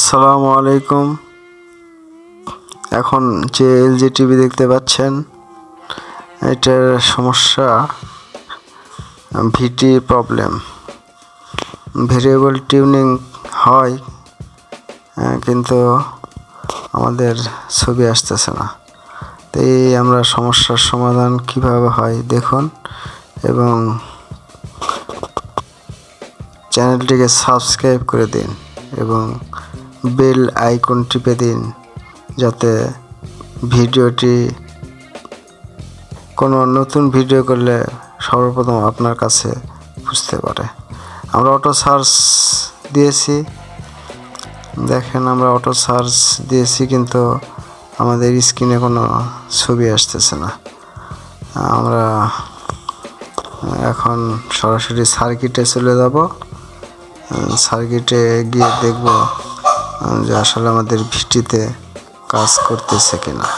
আসসালামু আলাইকুম। এখন যে এলজি টিভি দেখতে পাচ্ছেন, এটার সমস্যা ভিটি প্রবলেম ভেরিয়েবল টিউনিং হয়, কিন্তু আমাদের ছবি আসতেছে না। তো এই আমরা সমস্যার সমাধান কীভাবে হয় দেখুন, এবং চ্যানেলটিকে সাবস্ক্রাইব করে দিন, এবং বেল আইকন টিপে দিন, যাতে ভিডিওটি কোনো নতুন ভিডিও করলে সর্বপ্রথম আপনার কাছে বুঝতে পারে। আমরা অটো সার্চ দিয়েছি। দেখেন, আমরা অটো সার্চ দিয়েছি, কিন্তু আমাদের স্ক্রিনে কোনো ছবি আসতেছে না। আমরা এখন সরাসরি সার্কিটে চলে যাব। সার্কিটে গিয়ে দেখব যে আসলে আমাদের ভিটিতে কাজ করতেছে কিনা।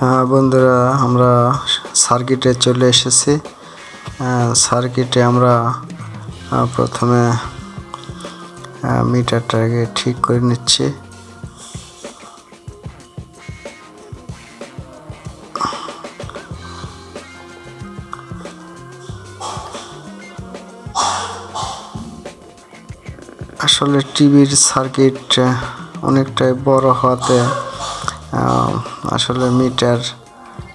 হ্যাঁ বন্ধুরা, আমরা সার্কিটে চলে এসেছি। সার্কিটে আমরা প্রথমে আহ, মিটারটাকে ঠিক করে নিচ্ছি। আসলে টিভির সার্কিট অনেকটাই বড় হওয়াতে আসলে মিটার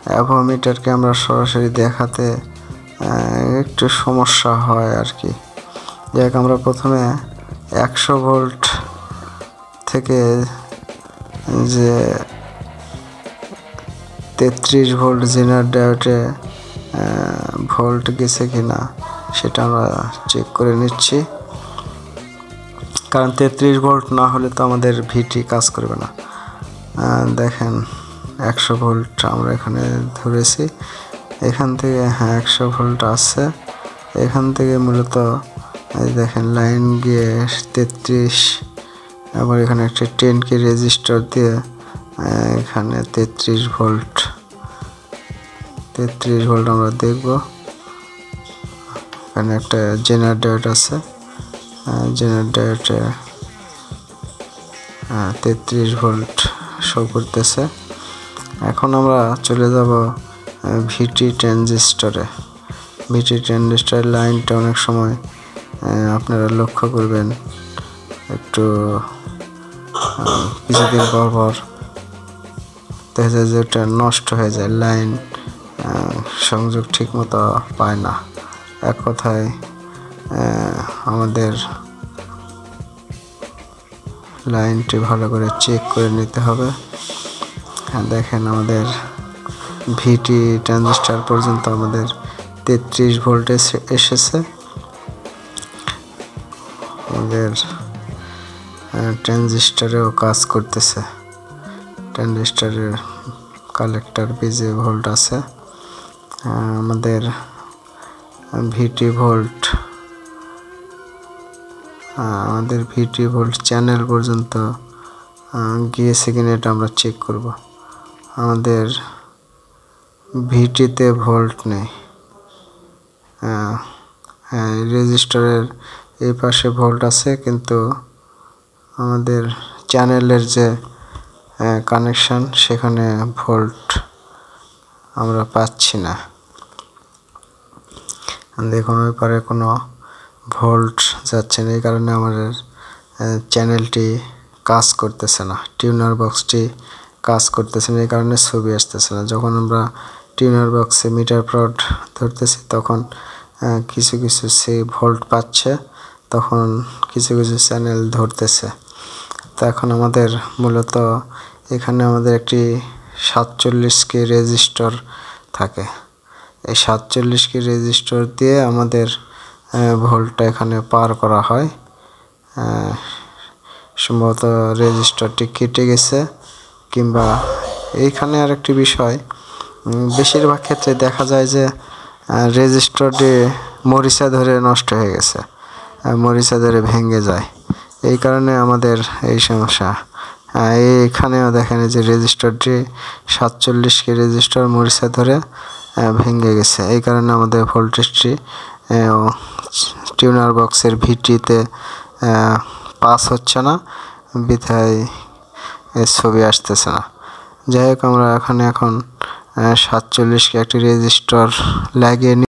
অ্যাভোমিটারকে আমরা সরাসরি দেখাতে একটু সমস্যা হয় আর কি। যাক আমরা প্রথমে একশো ভোল্ট থেকে যে তেত্রিশ ভোল্ট জেনার ডায়োটে ভোল্ট গেছে কি না সেটা আমরা চেক করে নিচ্ছি। কারণ তেত্রিশ ভোল্ট না হলে তো আমাদের ভিটি কাজ করবে না। দেখেন, একশো ভোল্ট আমরা এখানে ধরেছি। এখান থেকে হ্যাঁ একশো ভোল্ট আসছে এখান থেকে মূলত দেখেন, লাইন গিয়ে তেত্রিশ। আবার এখানে একটা টেন কে রেজিস্টার দিয়ে এখানে তেত্রিশ ভোল্ট তেত্রিশ ভোল্ট আমরা দেখব। এখানে একটা জেনারেটর আছে। জেনারেটরে তেত্রিশ ভোল্ট শো করতেছে। এখন আমরা চলে যাব ভিটি ট্রানজিস্টরে ভিটি ট্রানজিস্টরের লাইনটা অনেক সময় আপনারা লক্ষ্য করবেন, একটু কিছুদিন পর পর দেখা যায় যে ওটা নষ্ট হয়ে যায় লাইন সংযোগ ঠিক মতো পায় না। এক কথায় আমাদের লাইনটি ভালো করে চেক করে নিতে হবে। হ্যাঁ দেখেন আমাদের ভিটি ট্রানজিস্টার পর্যন্ত আমাদের তেত্রিশ ভোল্টেজ এসেছে। আমাদের ট্রানজিস্টারেও কাজ করতেছে। ট্রানজিস্টারের কালেক্টর পেজে ভোল্ট আছে। আমাদের ভিটি ভোল্ট আমাদের ভিটি ভোল্ট চ্যানেল পর্যন্ত গিয়েছে কিনা এটা আমরা চেক করব। আমাদের ভিটিতে ভোল্ট নেই। হ্যাঁ রেজিস্টারের এই পাশে ভোল্ট আছে, কিন্তু আমাদের চ্যানেলের যে কানেকশন সেখানে ভোল্ট আমরা পাচ্ছি না। দেখুন, ওই পারে কোনো ভোল্ট যাচ্ছে না, এই কারণে আমাদের চ্যানেলটি কাজ করতেছে না। টিউনার বক্সটি কাজ করতেছে না, এই কারণে ছবি আসতেছে না। যখন আমরা টিউনার বক্সে মিটার প্রড ধরতেছি, তখন কিছু কিছু সে ভোল্ট পাচ্ছে, তখন কিছু কিছু চ্যানেল ধরতেছে। তো এখন আমাদের মূলত এখানে আমাদের একটি সাতচল্লিশ কে রেজিস্টর থাকে। এই সাতচল্লিশ কে রেজিস্টর দিয়ে আমাদের ভোল্টটা এখানে পার করা হয়। সম্ভবত রেজিস্টারটি কেটে গেছে, কিংবা এইখানে আর একটি বিষয় বেশিরভাগ ক্ষেত্রে দেখা যায় যে রেজিস্টারটি মরিচা ধরে নষ্ট হয়ে গেছে মরিচা ধরে ভেঙে যায়। এই কারণে আমাদের এই সমস্যা। আহ, এখানেও দেখেন যে রেজিস্টারটি সাতচল্লিশ কে রেজিস্টার মরিচা ধরে ভেঙে গেছে। এই কারণে আমাদের ভোল্টেজটি টিউনার বক্সের ভিটিতে পাস হচ্ছে না বিধায় ছবি আসতেছে না। যাই হোক আমরা এখানে এখন সাতচল্লিশকে একটি রেজিস্টার লাগিয়ে নি।